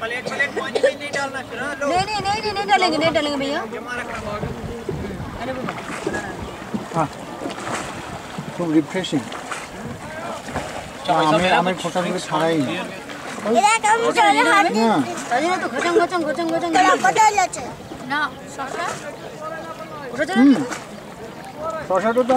Plate plate पानी में नहीं डालना फिर हाँ, लो नहीं नहीं नहीं नहीं नहीं डालेंगे नहीं डालेंगे भैया जमा रखना হ্যাঁ খুব রিফ্রেশিং আমি আমের খোসাগুলো ছাড়াই এরা কেমন চলে হাত না তাই না তো ঘচং ঘচং ঘচং ঘচং তোরা কোথায় যাচ্ছে না শশা ওটা তো হুম শশাটা তো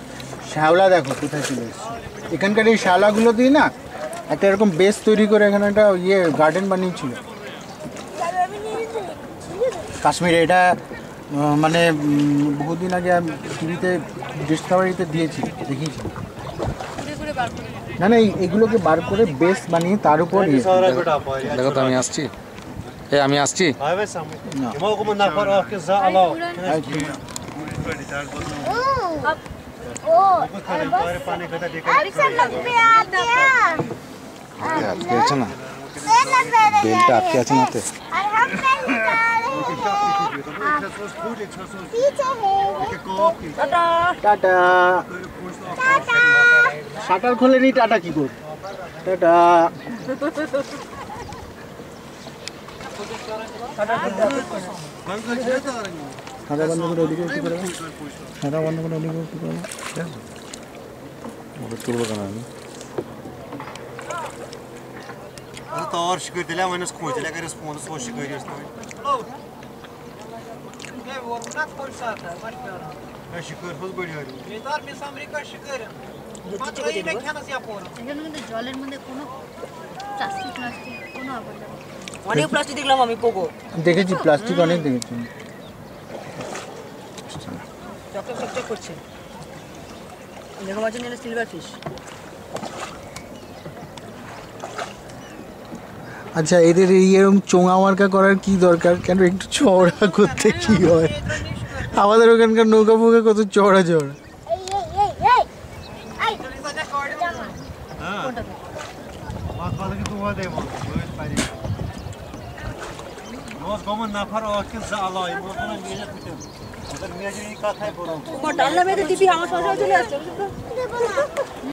শ্যাওলা দেখো কোথায় চলে এসছে? এখানকার এই শ্যাওলাগুলো দিয়ে না একটা এরকম বেস তৈরি করে এখানে একটা ইয়ে গার্ডেন বানিয়েছিল। কাশ্মীরে এটা মানে বহুদিন আগে আমি টিভিতে ডিসকাভারিতে দিয়েছি দেখিয়েছি। না না এই- এগুলোকে বার করে বেস বানিয়ে তার উপর ইয়ে। দেখো তো আমি আসছি। এ আমি আসছি। না। আজকে আছে না? বেলটা আটকে আছে না টাটা। শাটার খোলেনি টাটা কি করব? টাটা। শাটার খাতা বন্ধ করে ওদিকে একটু করে খাতা বন্ধ করে ওদিকে একটু করে ওটা তুলবো কেন আমি Ata ar şükür dile oynas koy dile garis ponu so şükür yes toy. Ne var bunat koysata başlıyorum. Ne şükür hız bölüyorum. Yeter biz Amerika şükürüm. Matrayı beklemez yapıyorum. Senin münde jolin münde konu plastik plastik konu abarlar। অনেক plastic দেখলাম আমি cocoa দেখেছি plastic অনেক দেখেছি চকচক চকচক করছে। মাছের নিলে সিলভার ফিশ আচ্ছা এদের এরকম চোঙা মার্কা করার কি দরকার? কেন একটু চওড়া করতে কি হয়? আমাদের ওখানকার নৌকা ফৌকা কত চওড়া চওড়া। না। vamos na ডাল্লা মেয়েদের দিবি আমার সংসারে চলে আসছে?